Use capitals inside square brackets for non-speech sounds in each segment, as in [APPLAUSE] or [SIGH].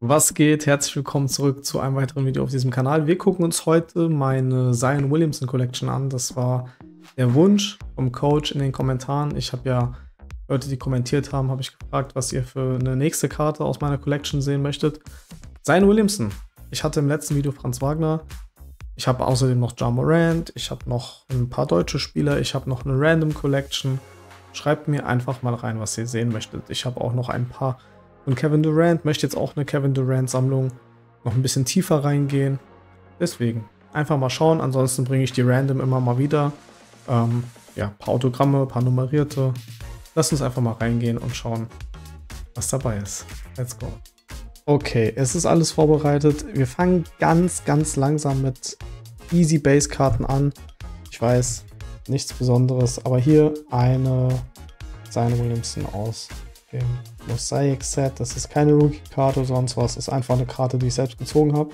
Was geht? Herzlich willkommen zurück zu einem weiteren Video auf diesem Kanal. Wir gucken uns heute meine Zion Williamson Collection an. Das war der Wunsch vom Coach in den Kommentaren. Ich habe ja Leute, die kommentiert haben, habe ich gefragt, was ihr für eine nächste Karte aus meiner Collection sehen möchtet. Zion Williamson. Ich hatte im letzten Video Franz Wagner. Ich habe außerdem noch John Morant. Ich habe noch ein paar deutsche Spieler. Ich habe noch eine Random Collection. Schreibt mir einfach mal rein, was ihr sehen möchtet. Ich habe auch noch ein paar von Kevin Durant, möchte jetzt auch eine Kevin Durant Sammlung noch ein bisschen tiefer reingehen. Deswegen einfach mal schauen. Ansonsten bringe ich die random immer mal wieder. Ähm, ja, paar Autogramme, paar nummerierte. Lass uns einfach mal reingehen und schauen, was dabei ist. Let's go. Okay, es ist alles vorbereitet. Wir fangen ganz, ganz langsam mit Easy Base Karten an. Ich weiß, nichts Besonderes, aber hier eine Zion Williamson aus dem Mosaic Set. Das ist keine Rookie-Karte oder sonst was, das ist einfach eine Karte, die ich selbst gezogen habe.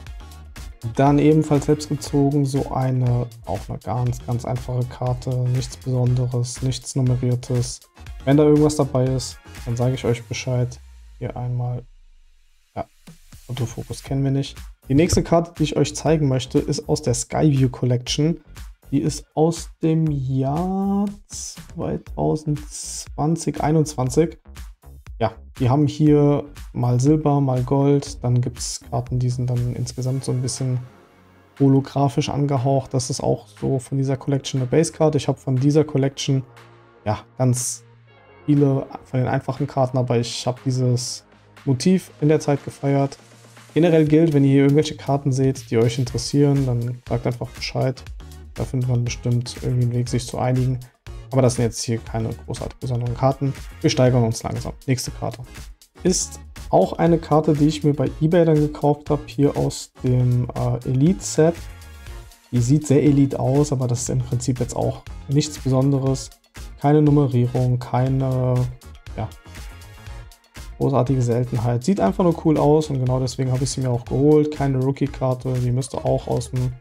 Dann ebenfalls selbst gezogen, so eine, auch eine ganz, ganz einfache Karte, nichts Besonderes, nichts Nummeriertes. Wenn da irgendwas dabei ist, dann sage ich euch Bescheid. Hier einmal, ja, Autofokus kennen wir nicht. Die nächste Karte, die ich euch zeigen möchte, ist aus der Skyview Collection. Die ist aus dem Jahr 2020, 2021. Ja, die haben hier mal Silber, mal Gold. Dann gibt es Karten, die sind dann insgesamt so ein bisschen holographisch angehaucht. Das ist auch so von dieser Collection eine Base-Karte. Ich habe von dieser Collection ja ganz viele von den einfachen Karten, aber ich habe dieses Motiv in der Zeit gefeiert. Generell gilt, wenn ihr hier irgendwelche Karten seht, die euch interessieren, dann sagt einfach Bescheid. Da findet man bestimmt irgendwie einen Weg, sich zu einigen. Aber das sind jetzt hier keine großartig besonderen Karten. Wir steigern uns langsam. Nächste Karte. Ist auch eine Karte, die ich mir bei eBay dann gekauft habe, hier aus dem äh, Elite-Set. Die sieht sehr Elite aus, aber das ist im Prinzip jetzt auch nichts Besonderes. Keine Nummerierung, keine ja, großartige Seltenheit. Sieht einfach nur cool aus und genau deswegen habe ich sie mir auch geholt. Keine Rookie-Karte, die müsste auch aus dem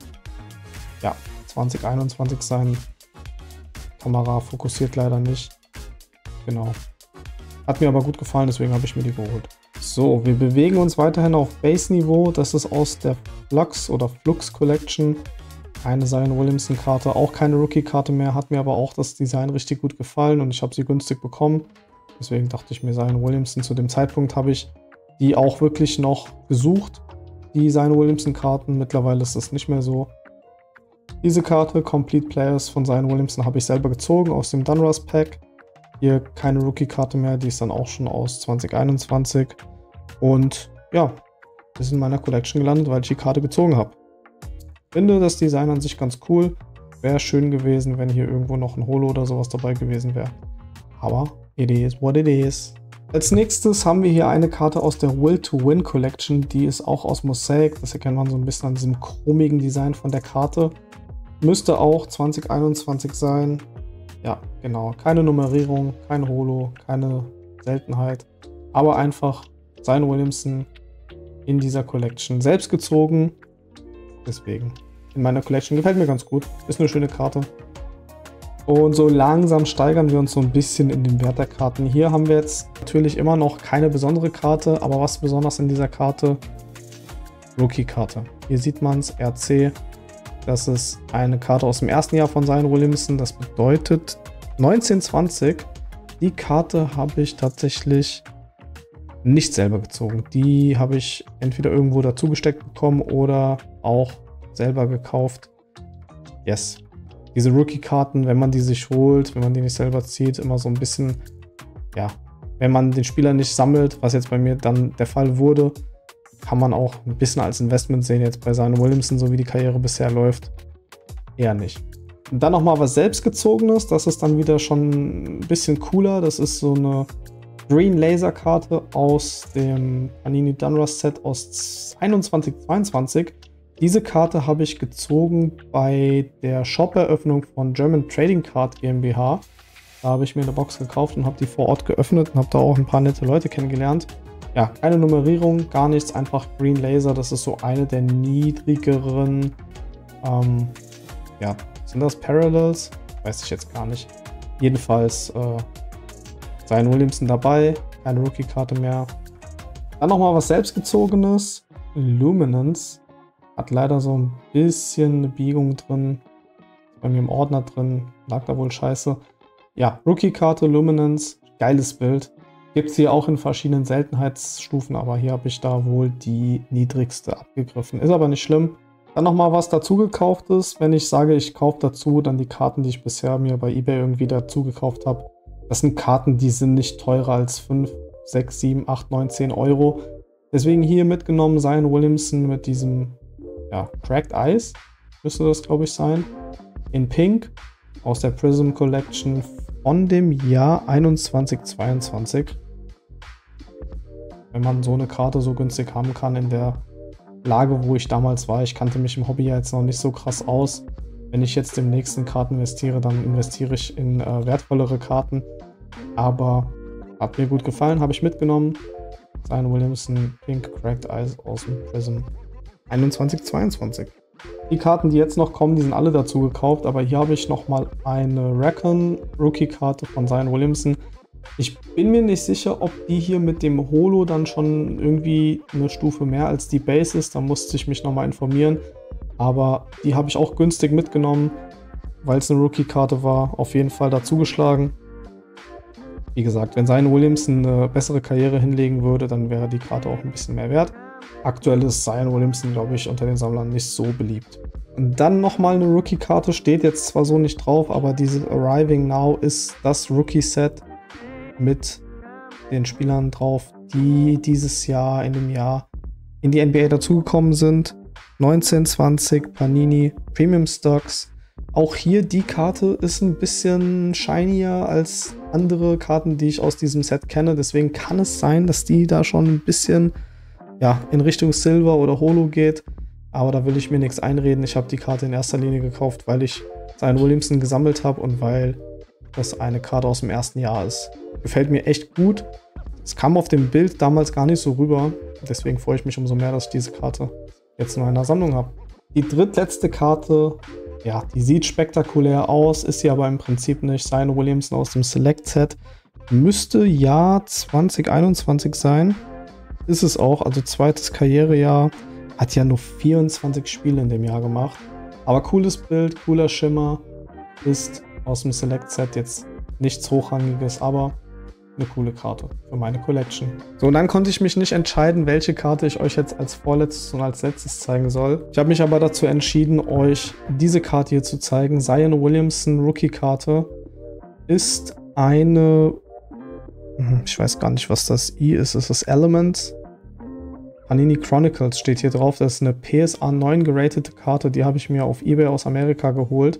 ja, 2021 sein. Kamera fokussiert leider nicht. Genau. Hat mir aber gut gefallen, deswegen habe ich mir die geholt. So, wir bewegen uns weiterhin auf Base-Niveau. Das ist aus der Flux oder Flux Collection. Eine Zion Williamson Karte, auch keine Rookie-Karte mehr. Hat mir aber auch das Design richtig gut gefallen und ich habe sie günstig bekommen. Deswegen dachte ich mir, Zion Williamson, zu dem Zeitpunkt habe ich die auch wirklich noch gesucht. Die Zion Williamson Karten. Mittlerweile ist das nicht mehr so. Diese Karte, Complete Players von Zion Williamson, habe ich selber gezogen aus dem Dunruss Pack. Hier keine Rookie-Karte mehr, die ist dann auch schon aus 2021. Und ja, ist in meiner Collection gelandet, weil ich die Karte gezogen habe. Finde das Design an sich ganz cool. Wäre schön gewesen, wenn hier irgendwo noch ein Holo oder sowas dabei gewesen wäre. Aber it is what it is. Als nächstes haben wir hier eine Karte aus der Will to Win Collection. Die ist auch aus Mosaic. Das erkennt man so ein bisschen an diesem chromigen Design von der Karte. Müsste auch 2021 sein. Ja, genau. Keine Nummerierung, kein Holo, keine Seltenheit. Aber einfach Zion Williamson in dieser Collection. Selbst gezogen. Deswegen. In meiner Collection gefällt mir ganz gut. Ist eine schöne Karte. Und so langsam steigern wir uns so ein bisschen in den Wert der Karten. Hier haben wir jetzt natürlich immer noch keine besondere Karte, aber was besonders in dieser Karte? Rookie-Karte. Hier sieht man es, RC das ist eine Karte aus dem ersten Jahr von Zion Williamson. Das bedeutet 1920. Die Karte habe ich tatsächlich nicht selber gezogen. Die habe ich entweder irgendwo dazugesteckt bekommen oder auch selber gekauft. Yes. Diese Rookie-Karten, wenn man die sich holt, wenn man die nicht selber zieht, immer so ein bisschen, ja, wenn man den Spieler nicht sammelt, was jetzt bei mir dann der Fall wurde, kann man auch ein bisschen als Investment sehen, jetzt bei Zion Williamson, so wie die Karriere bisher läuft. Eher nicht. Und dann nochmal was selbstgezogenes, das ist dann wieder schon ein bisschen cooler. Das ist so eine Green Laser Karte aus dem Panini Dunruss Set aus 21-22. Diese Karte habe ich gezogen bei der Shop-Eröffnung von German Trading Card GmbH. Da habe ich mir eine Box gekauft und habe die vor Ort geöffnet und habe da auch ein paar nette Leute kennengelernt. Ja, keine Nummerierung, gar nichts, einfach Green Laser. Das ist so eine der niedrigeren. Ähm, ja, sind das Parallels? Weiß ich jetzt gar nicht. Jedenfalls äh, Zion Williamson dabei, keine Rookie-Karte mehr. Dann nochmal was selbstgezogenes. Luminance. Hat leider so ein bisschen eine Biegung drin. Bei mir im Ordner drin. Lag da wohl scheiße. Ja, Rookie-Karte Luminance. Geiles Bild. Gibt es hier auch in verschiedenen Seltenheitsstufen, aber hier habe ich da wohl die niedrigste abgegriffen. Ist aber nicht schlimm. Dann nochmal was dazu gekauftes. Wenn ich sage, ich kaufe dazu, dann die Karten, die ich bisher mir bei eBay irgendwie dazu gekauft habe. Das sind Karten, die sind nicht teurer als 5, 6, 7, 8, 9, 10 Euro. Deswegen hier mitgenommen Zion Williamson mit diesem ja, Cracked Ice. Müsste das, glaube ich, sein. In Pink aus der Prism Collection von dem Jahr 2122 wenn man so eine Karte so günstig haben kann in der Lage, wo ich damals war. Ich kannte mich im Hobby ja jetzt noch nicht so krass aus. Wenn ich jetzt im nächsten Karten investiere, dann investiere ich in äh, wertvollere Karten. Aber hat mir gut gefallen, habe ich mitgenommen. Zion Williamson Pink Cracked Eyes aus dem Prism 2122. Die Karten, die jetzt noch kommen, die sind alle dazu gekauft, aber hier habe ich nochmal eine Recon Rookie-Karte von Zion Williamson. Ich bin mir nicht sicher, ob die hier mit dem Holo dann schon irgendwie eine Stufe mehr als die Base ist. Da musste ich mich nochmal informieren. Aber die habe ich auch günstig mitgenommen, weil es eine Rookie-Karte war. Auf jeden Fall dazugeschlagen. Wie gesagt, wenn Zion Williamson eine bessere Karriere hinlegen würde, dann wäre die Karte auch ein bisschen mehr wert. Aktuell ist Zion Williamson, glaube ich, unter den Sammlern nicht so beliebt. Und dann nochmal eine Rookie-Karte, steht jetzt zwar so nicht drauf, aber diese Arriving Now ist das Rookie-Set mit den Spielern drauf, die dieses Jahr in dem Jahr in die NBA dazugekommen sind. 1920 Panini Premium Stocks. Auch hier die Karte ist ein bisschen shinier als andere Karten, die ich aus diesem Set kenne. Deswegen kann es sein, dass die da schon ein bisschen ja, in Richtung Silver oder Holo geht. Aber da will ich mir nichts einreden. Ich habe die Karte in erster Linie gekauft, weil ich seinen Williamson gesammelt habe und weil das eine Karte aus dem ersten Jahr ist. Gefällt mir echt gut. Es kam auf dem Bild damals gar nicht so rüber. Deswegen freue ich mich umso mehr, dass ich diese Karte jetzt in meiner Sammlung habe. Die drittletzte Karte, ja, die sieht spektakulär aus, ist sie aber im Prinzip nicht. Zion Williamson aus dem Select Set. Müsste Jahr 2021 sein. Ist es auch, also zweites Karrierejahr. Hat ja nur 24 Spiele in dem Jahr gemacht. Aber cooles Bild, cooler Schimmer. Ist aus dem Select Set jetzt nichts Hochrangiges, aber eine coole Karte für meine Collection. So, und dann konnte ich mich nicht entscheiden, welche Karte ich euch jetzt als vorletztes und als letztes zeigen soll. Ich habe mich aber dazu entschieden, euch diese Karte hier zu zeigen. Zion Williamson Rookie-Karte ist eine... Hm, ich weiß gar nicht, was das I ist. Ist das Element? Panini Chronicles steht hier drauf. Das ist eine PSA 9 geratete Karte. Die habe ich mir auf Ebay aus Amerika geholt,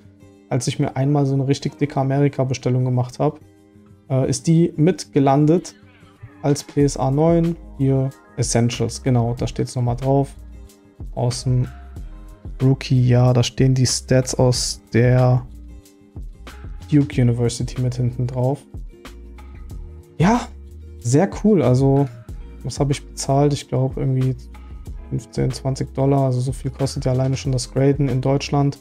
als ich mir einmal so eine richtig dicke Amerika-Bestellung gemacht habe äh, ist die mitgelandet als PSA 9. Hier Essentials, genau, da steht es nochmal drauf. Aus dem Rookie-Jahr, da stehen die Stats aus der Duke University mit hinten drauf. Ja, sehr cool. Also, was habe ich bezahlt? Ich glaube irgendwie 15, 20 Dollar. Also so viel kostet ja alleine schon das Graden in Deutschland.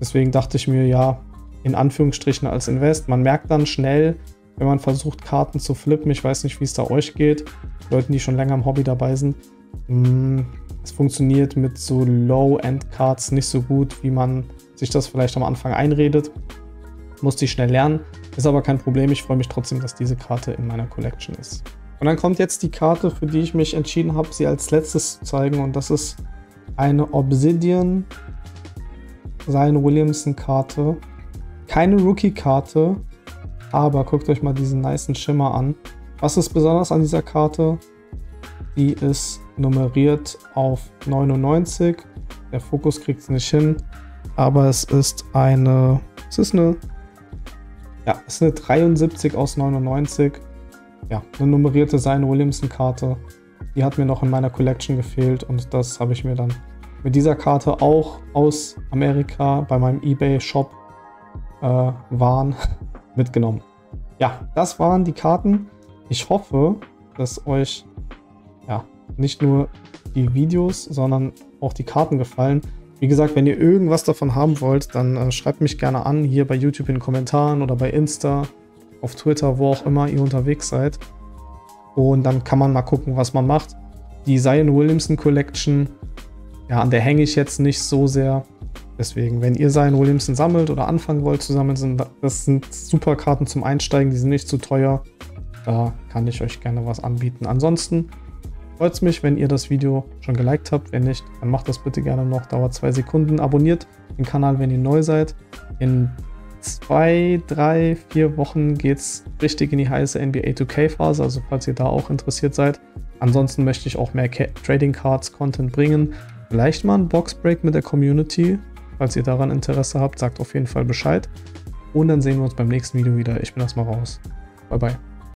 Deswegen dachte ich mir, ja, in Anführungsstrichen als Invest. Man merkt dann schnell, wenn man versucht, Karten zu flippen, ich weiß nicht, wie es da euch geht, Leuten, die schon länger im Hobby dabei sind, mm, es funktioniert mit so Low-End-Cards nicht so gut, wie man sich das vielleicht am Anfang einredet. Musste ich schnell lernen, ist aber kein Problem. Ich freue mich trotzdem, dass diese Karte in meiner Collection ist. Und dann kommt jetzt die Karte, für die ich mich entschieden habe, sie als letztes zu zeigen. Und das ist eine Obsidian Zion Williamson Karte. Keine Rookie-Karte, aber guckt euch mal diesen niceen Schimmer an. Was ist besonders an dieser Karte? Die ist nummeriert auf 99. Der Fokus kriegt es nicht hin. Aber es ist eine. Es ist eine. Ja, ist eine 73 aus 99. Ja, eine nummerierte Zion Williamson Karte. Die hat mir noch in meiner Collection gefehlt und das habe ich mir dann mit dieser Karte auch aus Amerika bei meinem eBay Shop äh, waren [LAUGHS] mitgenommen. Ja, das waren die Karten. Ich hoffe, dass euch ja nicht nur die Videos, sondern auch die Karten gefallen. Wie gesagt, wenn ihr irgendwas davon haben wollt, dann äh, schreibt mich gerne an, hier bei YouTube in den Kommentaren oder bei Insta, auf Twitter, wo auch immer ihr unterwegs seid. Und dann kann man mal gucken, was man macht. Die Zion Williamson Collection, ja, an der hänge ich jetzt nicht so sehr. Deswegen, wenn ihr Zion Williamson sammelt oder anfangen wollt zu sammeln, sind das sind super Karten zum Einsteigen, die sind nicht zu teuer. Da kann ich euch gerne was anbieten. Ansonsten freut es mich, wenn ihr das Video schon geliked habt. Wenn nicht, dann macht das bitte gerne noch. Dauert zwei Sekunden. Abonniert den Kanal, wenn ihr neu seid. In zwei, drei, vier Wochen geht es richtig in die heiße NBA 2K-Phase. Also falls ihr da auch interessiert seid. Ansonsten möchte ich auch mehr Trading Cards Content bringen. Vielleicht mal ein Boxbreak mit der Community. Falls ihr daran Interesse habt, sagt auf jeden Fall Bescheid. Und dann sehen wir uns beim nächsten Video wieder. Ich bin erstmal raus. Bye bye.